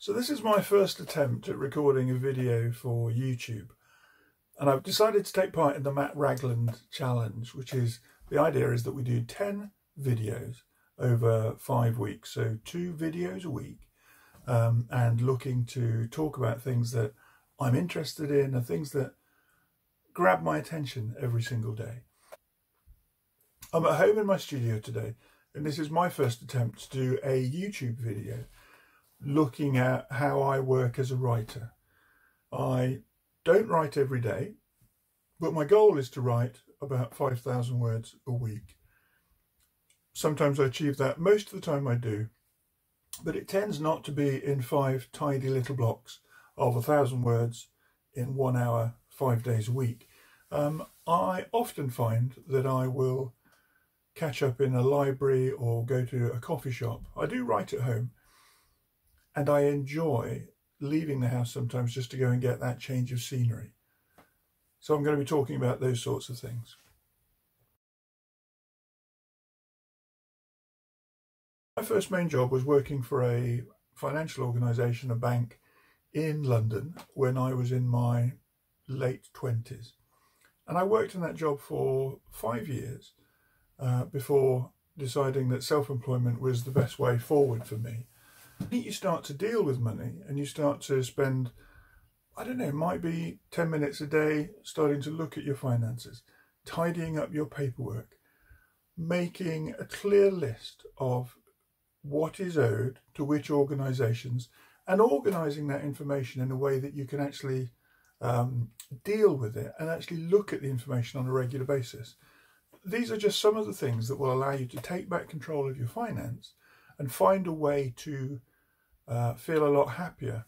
So this is my first attempt at recording a video for YouTube. And I've decided to take part in the Matt Ragland challenge, which is, the idea is that we do 10 videos over five weeks. So two videos a week um, and looking to talk about things that I'm interested in and things that grab my attention every single day. I'm at home in my studio today and this is my first attempt to do a YouTube video looking at how I work as a writer. I don't write every day, but my goal is to write about 5,000 words a week. Sometimes I achieve that, most of the time I do, but it tends not to be in five tidy little blocks of a thousand words in one hour, five days a week. Um, I often find that I will catch up in a library or go to a coffee shop. I do write at home, and I enjoy leaving the house sometimes just to go and get that change of scenery. So I'm going to be talking about those sorts of things. My first main job was working for a financial organisation, a bank in London when I was in my late 20s. And I worked in that job for five years uh, before deciding that self-employment was the best way forward for me. I think you start to deal with money and you start to spend, I don't know, it might be 10 minutes a day starting to look at your finances, tidying up your paperwork, making a clear list of what is owed to which organisations and organising that information in a way that you can actually um, deal with it and actually look at the information on a regular basis. These are just some of the things that will allow you to take back control of your finance and find a way to uh, feel a lot happier.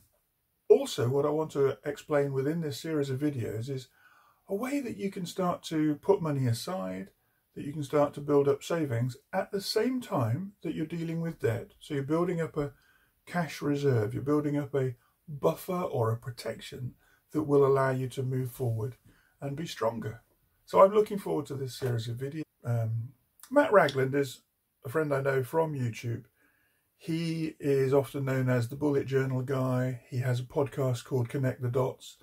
Also, what I want to explain within this series of videos is a way that you can start to put money aside, that you can start to build up savings at the same time that you're dealing with debt. So you're building up a cash reserve, you're building up a buffer or a protection that will allow you to move forward and be stronger. So I'm looking forward to this series of videos. Um, Matt Ragland is a friend I know from YouTube he is often known as the bullet journal guy. He has a podcast called Connect the Dots.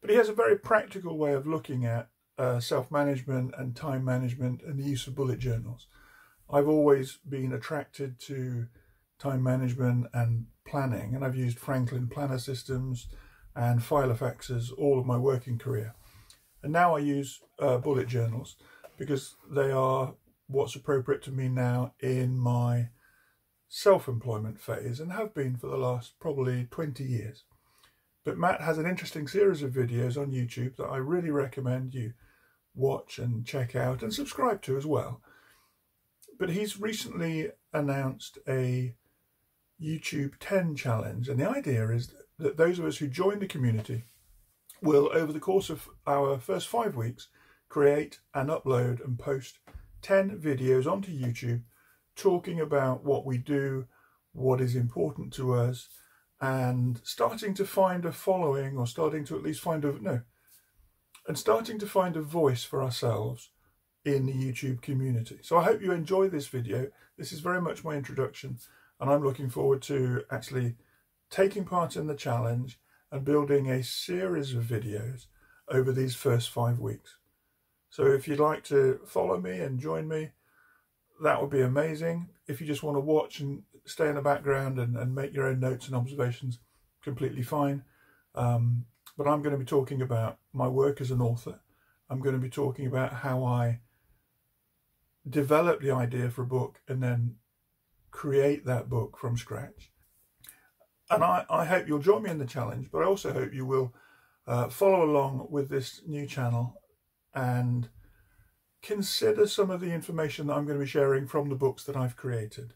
But he has a very practical way of looking at uh, self-management and time management and the use of bullet journals. I've always been attracted to time management and planning and I've used Franklin Planner Systems and Filofaxes all of my working career. And now I use uh, bullet journals because they are what's appropriate to me now in my self-employment phase and have been for the last probably 20 years. But Matt has an interesting series of videos on YouTube that I really recommend you watch and check out and subscribe to as well. But he's recently announced a YouTube 10 challenge and the idea is that those of us who join the community will over the course of our first five weeks create and upload and post 10 videos onto YouTube talking about what we do, what is important to us, and starting to find a following or starting to at least find a, no, and starting to find a voice for ourselves in the YouTube community. So I hope you enjoy this video. This is very much my introduction and I'm looking forward to actually taking part in the challenge and building a series of videos over these first five weeks. So if you'd like to follow me and join me, that would be amazing. If you just want to watch and stay in the background and, and make your own notes and observations, completely fine. Um, but I'm going to be talking about my work as an author. I'm going to be talking about how I develop the idea for a book and then create that book from scratch. And I, I hope you'll join me in the challenge, but I also hope you will uh, follow along with this new channel and consider some of the information that I'm going to be sharing from the books that I've created.